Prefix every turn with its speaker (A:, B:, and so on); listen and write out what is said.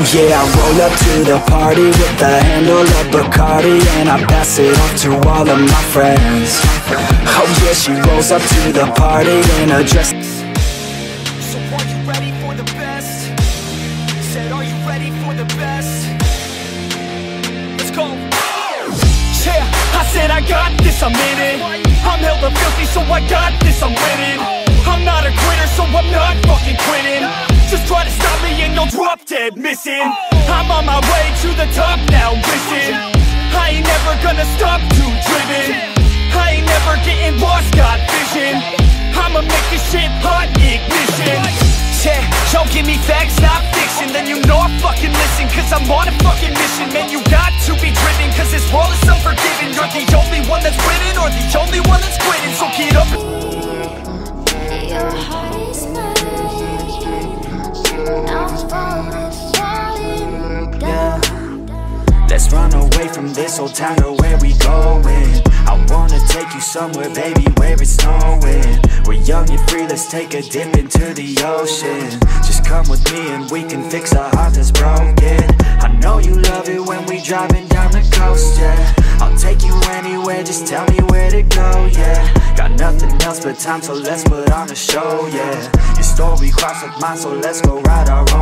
A: Oh yeah, I roll up to the party with the handle of Bacardi And I pass it off to all of my friends Oh yeah, she rolls up to the party in a dress
B: So are you ready for the best? Said, are you ready for the best? Let's go. Yeah, I said I got this, I'm in it. I'm hella filthy, so I got this, I'm winning. Try to stop me and you'll drop dead missing. I'm on my way to the top now, listen. I ain't never gonna stop, too driven. I ain't never getting lost, got vision. I'ma make this shit hot, ignition. Yeah, yo, give me facts, not fiction Then you know I fucking listen Cause I'm on a fucking mission Man, you got to be driven Cause this world is unforgiving You're the only one that's winning Or the only one that's quitting So get up
C: Your heart
A: Let's run away from this old town to where we going. I wanna take you somewhere, baby, where it's snowing. We're young and free, let's take a dip into the ocean. Just come with me and we can fix a heart that's broken. I know you love it when we driving down the coast, yeah. I'll take you anywhere, just tell me where to go, yeah. Got nothing else but time, so let's put on a show, yeah. Your story crossed with mine, so let's go ride our own,